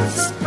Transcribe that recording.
Podcast.